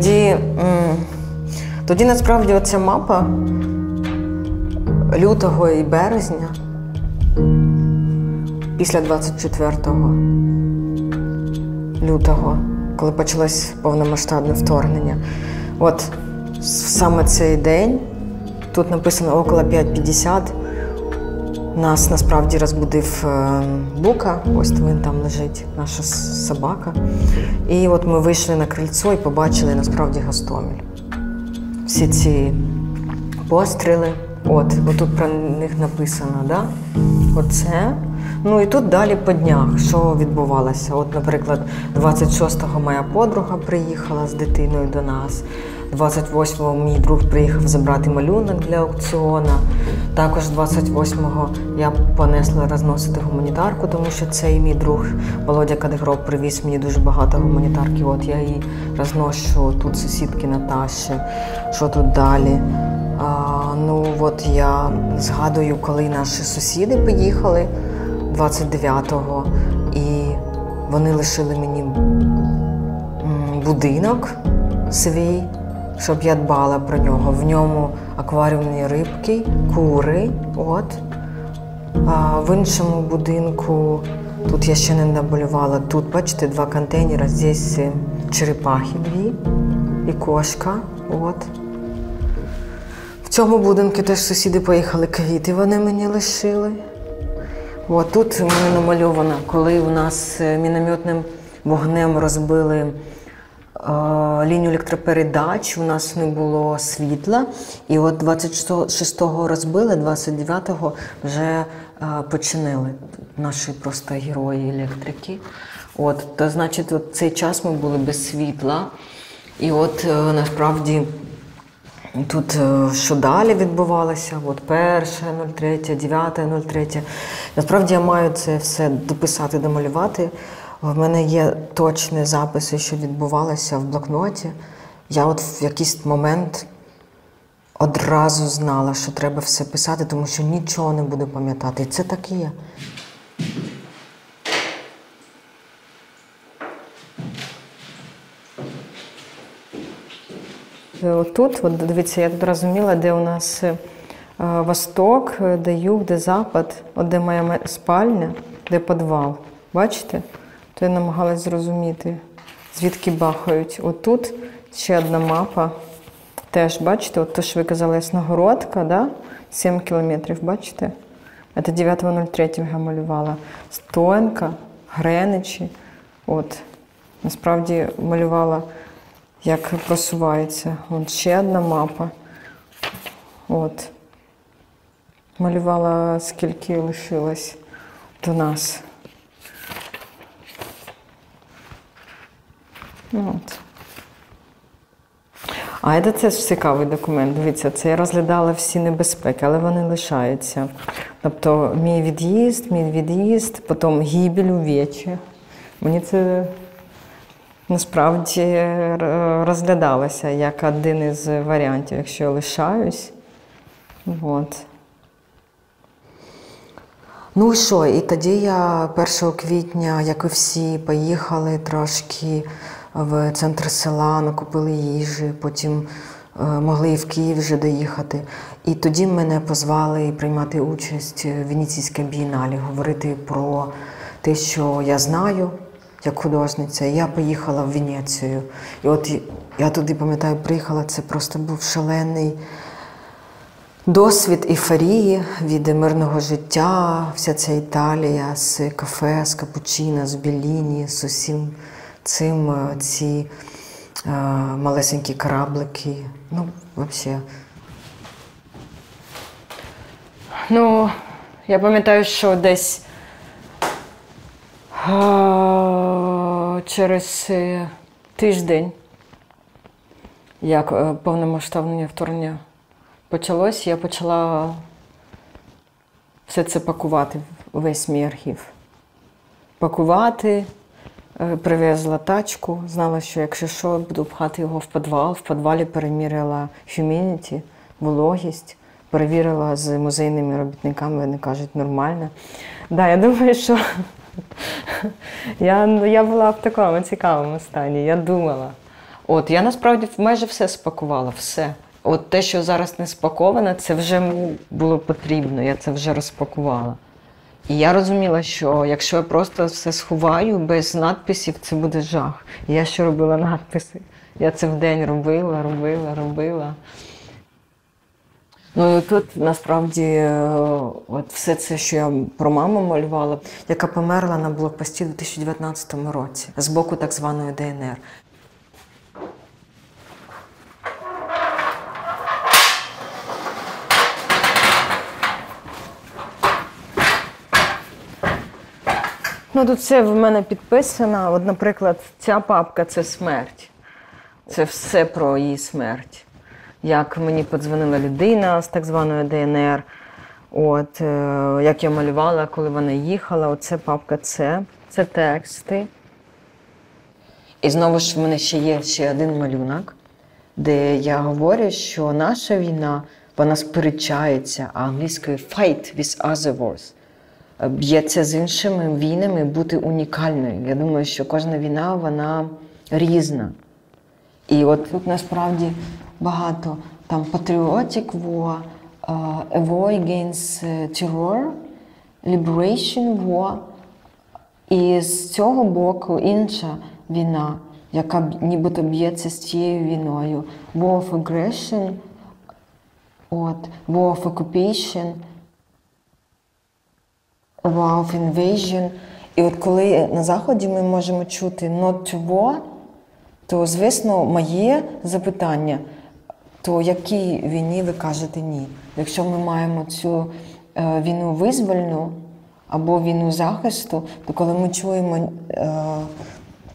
тоді, тоді насправді оця мапа лютого і березня після 24 лютого, коли почалось повномасштабне вторгнення. От саме цей день тут написано около 5.50. Нас насправді розбудив е, Бука, ось він там лежить, наша собака. І от ми вийшли на крильцо і побачили насправді Гостомель. Всі ці постріли. От, отут про них написано, да? Оце. Ну і тут далі по днях, що відбувалося. От, наприклад, 26-го моя подруга приїхала з дитиною до нас. 28-го мій друг приїхав забрати малюнок для аукціона. Також 28-го я понесла розносити гуманітарку, тому що цей мій друг Володя Кадегроб привіз мені дуже багато гуманітарки. От я її розношу тут сусідки Наташі, що тут далі. А, Ну от я згадую, коли наші сусіди поїхали 29-го, і вони лишили мені будинок свій щоб я дбала про нього. В ньому акваріумні рибки, кури. От. А В іншому будинку тут я ще не наболювала. Тут, бачите, два контейнери, здесь е, черепахи дві і кошка. От. В цьому будинку теж сусіди поїхали квіти, вони мені лишили. От тут мене намальовано, коли у нас е, мінометним вогнем розбили лінію електропередач, у нас не було світла. І от 26-го розбили, 29-го вже починили наші просто герої електрики. От, то значить, от цей час ми були без світла. І от е, насправді тут е, що далі відбувалося? От перше, 03, 9, 03. Насправді я маю це все дописати, домалювати. В мене є точні записи, що відбувалося в блокноті. Я от в якийсь момент одразу знала, що треба все писати, тому що нічого не буду пам'ятати. І це так і є. Отут, от дивіться, я тут розуміла, де у нас е, восток, де юг, де запад, от де моя спальня, де підвал. Бачите? то я намагалась зрозуміти, звідки бахають. Отут ще одна мапа. Теж, бачите, от то, що ви казали, Ясногородка, да? 7 кілометрів, бачите? Це 9.03 я малювала. Стоянка, Греничі. От. Насправді малювала, як просувається. От ще одна мапа. От. Малювала, скільки лишилось до нас. От. А це теж цікавий документ. Дивіться, це я розглядала всі небезпеки, але вони лишаються. Тобто мій від'їзд, мій від'їзд, потім гібель у вічі. Мені це насправді розглядалося як один із варіантів, якщо я лишаюсь. От. Ну що, і тоді я 1 квітня, як і всі, поїхали трошки в центр села, накупили їжі, потім е, могли і в Київ вже доїхати. І тоді мене позвали приймати участь в Венеційській бієналі, говорити про те, що я знаю як художниця. І я поїхала в Венецію. І от я туди пам'ятаю, приїхала, це просто був шалений. Досвід ейфорії від мирного життя, вся ця Італія з кафе, з капучино, з Беліні, з усім цим е, ці е, малесенькі кораблики. Ну, взагалі. Ну, я пам'ятаю, що десь через тиждень, як повномасштабне вторгнення почалось, я почала все це пакувати, весь мій архів. Пакувати. Е, привезла тачку, знала, що якщо що, буду пхати його в підвал. В підвалі переміряла humidity, вологість, перевірила з музейними робітниками, вони кажуть, нормально. Да, Я думаю, що я я була в такому цікавому стані. Я думала. От я насправді майже все спакувала, все. От те, що зараз не спаковане, це вже було потрібно, я це вже розпакувала. І я розуміла, що якщо я просто все сховаю без надписів, це буде жах. Я ще робила надписи. Я це вдень робила, робила, робила. Ну і тут насправді е, от все це, що я про маму малювала, яка померла на блокпості у 2019 році з боку так званої ДНР. Ну, тут все в мене підписано. От, наприклад, ця папка це смерть. Це все про її смерть. Як мені подзвонила людина з так званої ДНР, от, е, як я малювала, коли вона їхала. Оце папка це, це тексти. І знову ж в мене ще є ще один малюнок, де я говорю, що наша війна вона сперечається англійською fight with other wars б'ється з іншими війнами бути унікальною. Я думаю, що кожна війна вона різна. І от тут насправді багато там patriotic war, a war against terror, liberation war. І з цього боку інша війна, яка нібито б'ється з цією війною. War of aggression, от, war of occupation – Wow, invasion. І от коли на Заході ми можемо чути not to war, то, звісно, моє запитання, то якій війні ви кажете ні? Якщо ми маємо цю е, війну визвольну або війну захисту, то коли ми чуємо е,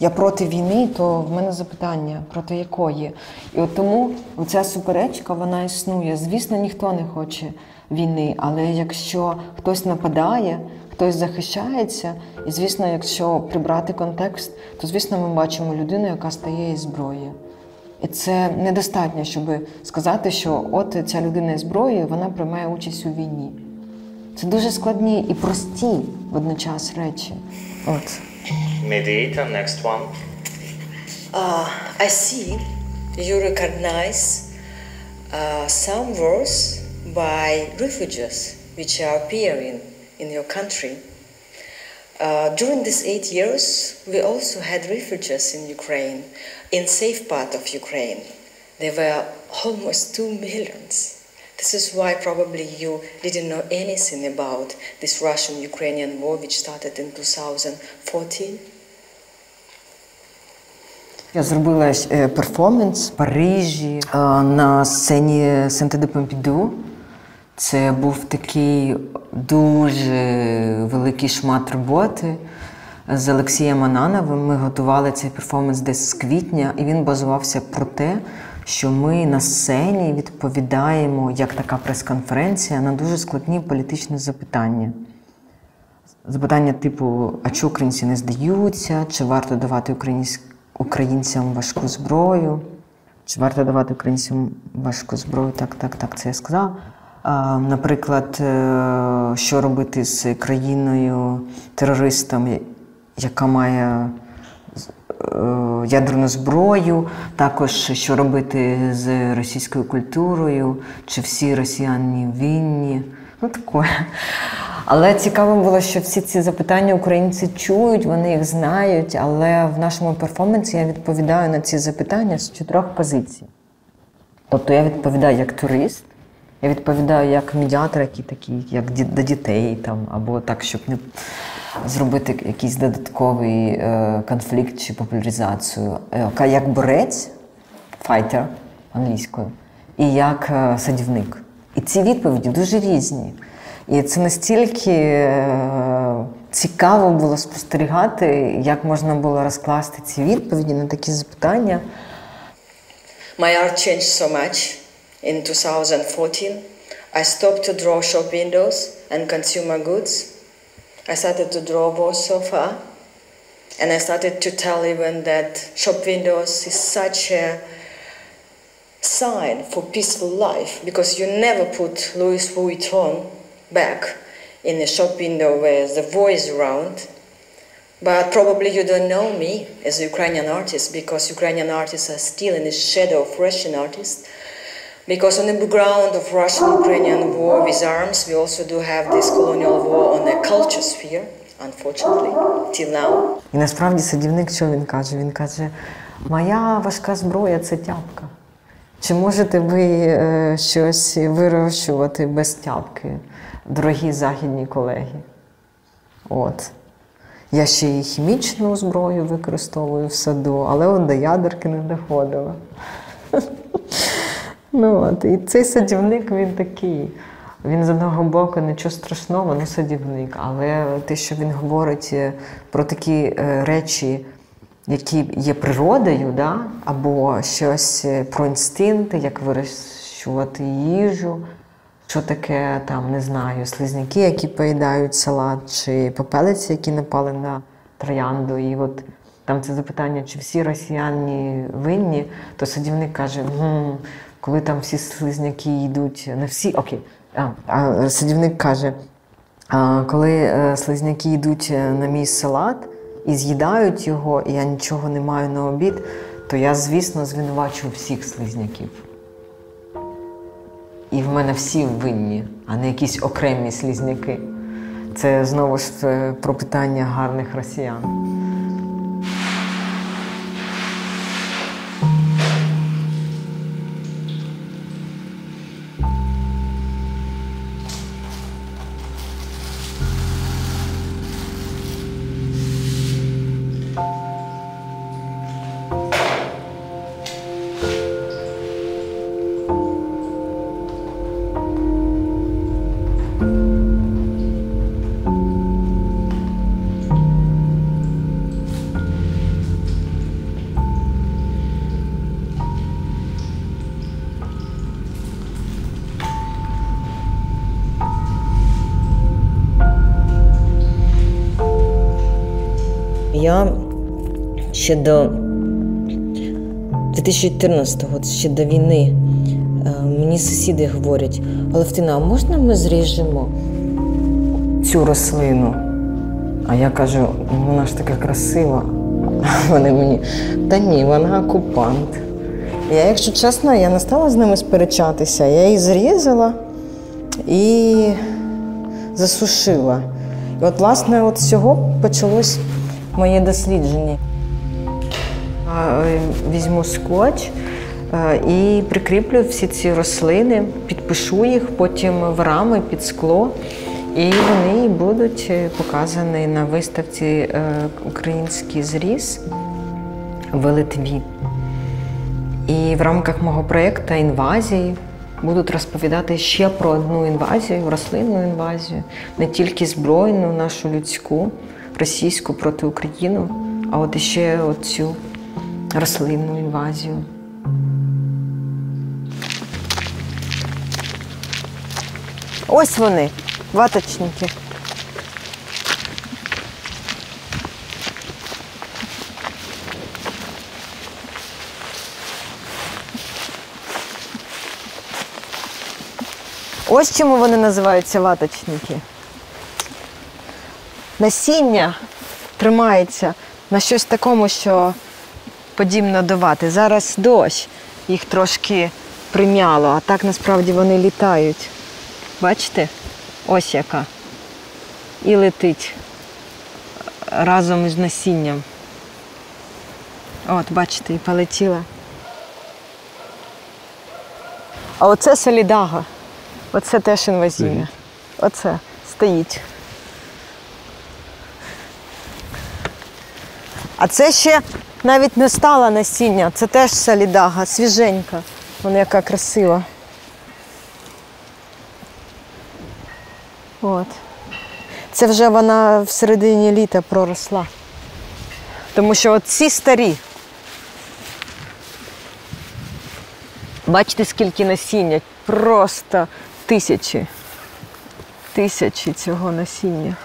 я проти війни, то в мене запитання проти якої. І от тому ця суперечка вона існує. Звісно, ніхто не хоче війни. Але якщо хтось нападає, хтось захищається, і звісно, якщо прибрати контекст, то звісно ми бачимо людину, яка стає із зброї. І це недостатньо, щоб сказати, що от ця людина зброєю, вона приймає участь у війні. Це дуже складні і прості водночас речі. От. Medita, next one. Uh, I see you recognize uh, some words by refugees which are appearing in your country. Uh, during these eight years, we also had refugees in Ukraine, in safe part of Ukraine. There were almost two millions. This is why probably you didn't know anything about this Russian-Ukrainian war which started in 2014. Я зробила перформанс в Парижі на сцені Сенте Помпіду. Це був такий дуже великий шмат роботи з Олексієм Анановим. Ми готували цей перформанс десь з квітня, і він базувався про те, що ми на сцені відповідаємо як така прес-конференція на дуже складні політичні запитання. Запитання типу: а чи українці не здаються, чи варто давати українцям важку зброю, чи варто давати українцям важку зброю? Так, так, так, це я сказала. Наприклад, е, що робити з країною терористом, яка має е, ядерну зброю, також що робити з російською культурою, чи всі росіяни винні. Ну таке. Але цікаво було, що всі ці запитання українці чують, вони їх знають. Але в нашому перформансі я відповідаю на ці запитання з чотирьох позицій. Тобто я відповідаю як турист. Я відповідаю як медіатор, який такий, як до дітей, там, або так, щоб не зробити якийсь додатковий е, конфлікт чи популяризацію. Е, як борець, файтер англійською, і як е, садівник. І ці відповіді дуже різні. І це настільки цікаво було спостерігати, як можна було розкласти ці відповіді на такі запитання. My art changed so much. In 2014, I stopped to draw shop windows and consumer goods. I started to draw Warsaw far, and I started to tell even that shop windows is such a sign for peaceful life because you never put Louis Vuitton back in a shop window where the voice around. But probably you don't know me as a Ukrainian artist because Ukrainian artists are still in the shadow of Russian artists. Because on the background of Russian-Ukrainian war with arms, we also do have this colonial war on a culture sphere, unfortunately, till now. І насправді садівник, що він каже? Він каже: моя важка зброя це тяпка. Чи можете ви е, щось вирощувати без тяпки, дорогі західні колеги? От. Я ще і хімічну зброю використовую в саду, але от до ядерки не доходила. Ну от, і цей садівник він такий. Він з одного боку нічого страшного, ну садівник. Але те, що він говорить е, про такі е, речі, які є природою, да? або щось е, про інстинкти, як вирощувати їжу, що таке там, не знаю, слизняки, які поїдають салат, чи попелиці, які напали на троянду. І от там це запитання, чи всі росіяни винні, то садівник каже: «М, коли там всі слизняки йдуть, не всі, окей. А, а садівник каже: а, коли е, слизняки йдуть е, на мій салат і з'їдають його, і я нічого не маю на обід, то я, звісно, звинувачую всіх слизняків. І в мене всі винні, а не якісь окремі слізняки. Це знову ж е, про питання гарних росіян. Я ще до 2014-го, ще до війни, е, мені сусіди говорять: Алевтина, а можна ми зріжемо? Цю рослину. А я кажу, «Ну, вона ж така красива. Вони мені, та ні, вона окупант. Я, якщо чесно, я не стала з ними сперечатися. Я її зрізала і засушила. І от, власне, от з цього почалось моє дослідження. Е, Візьму скотч е, і прикріплю всі ці рослини, підпишу їх потім в рами під скло, і вони будуть е, показані на виставці Український зріз в Литві. І в рамках мого проєкту інвазії будуть розповідати ще про одну інвазію, рослинну інвазію, не тільки збройну, нашу людську, російську проти України, а от іще оцю рослинну інвазію. Ось вони, ваточники. Ось чому вони називаються ваточники. Насіння тримається на щось такому, що подібно до вати. Зараз дощ, їх трошки прим'яло, а так насправді вони літають. Бачите? Ось яка. І летить разом із насінням. От, бачите, і полетіла. А оце солідага. Оце теж інвазійне. Оце стоїть. А це ще навіть не стала насіння, це теж солідага, свіженька. Вона яка красива. От. Це вже вона в середині літа проросла. Тому що от ці старі. Бачите, скільки насіння? Просто тисячі. Тисячі цього насіння.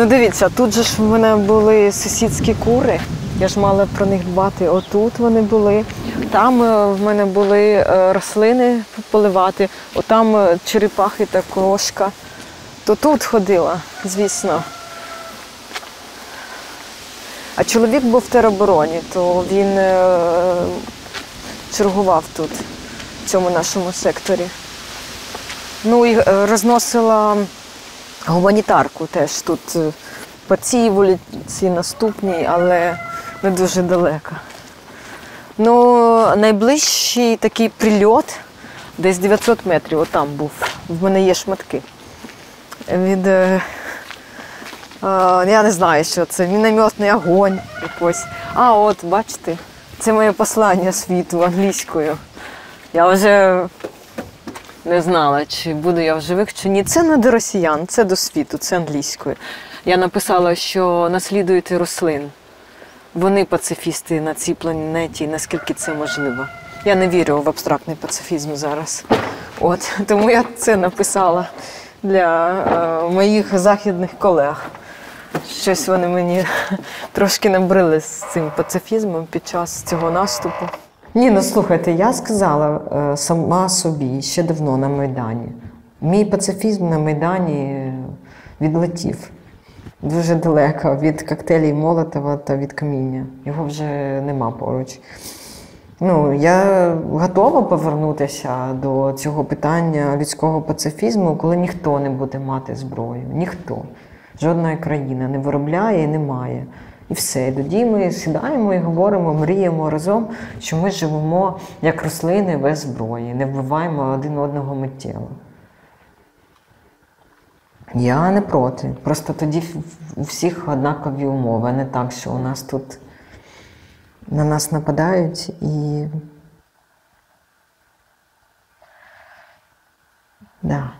Ну дивіться, тут же ж в мене були сусідські кури. Я ж мала про них дбати. Отут вони були. там е, в мене були е, рослини поливати, отам е, черепахи та кошка. То тут ходила, звісно. А чоловік був в теробороні, то він чергував тут, в цьому нашому секторі. Ну і розносила гуманітарку теж тут е, по цій вулиці наступній, але не дуже далеко. Ну, найближчий такий прильот десь 900 метрів, отам був. В мене є шматки. Від, е, е, я не знаю, що це, мінометний огонь якось. А, от, бачите, це моє послання світу англійською. Я вже не знала, чи буду я в живих, чи ні. Це не до росіян, це до світу, це англійською. Я написала, що наслідуйте рослин. Вони пацифісти на цій планеті, наскільки це можливо. Я не вірю в абстрактний пацифізм зараз. От, тому я це написала для е, моїх західних колег. Щось вони мені трошки набрили з цим пацифізмом під час цього наступу. Ні, ну слухайте, я сказала е, сама собі ще давно на Майдані. Мій пацифізм на Майдані е, відлетів дуже далеко від коктейлів Молотова та від каміння. Його вже нема поруч. Ну, я готова повернутися до цього питання людського пацифізму, коли ніхто не буде мати зброю. Ніхто. Жодна країна не виробляє і не має. І все. І тоді ми сідаємо і говоримо, мріємо разом, що ми живемо як рослини без зброї, не вбиваємо один одного миттєво. Я не проти. Просто тоді у всіх однакові умови, а не так, що у нас тут на нас нападають і. Да.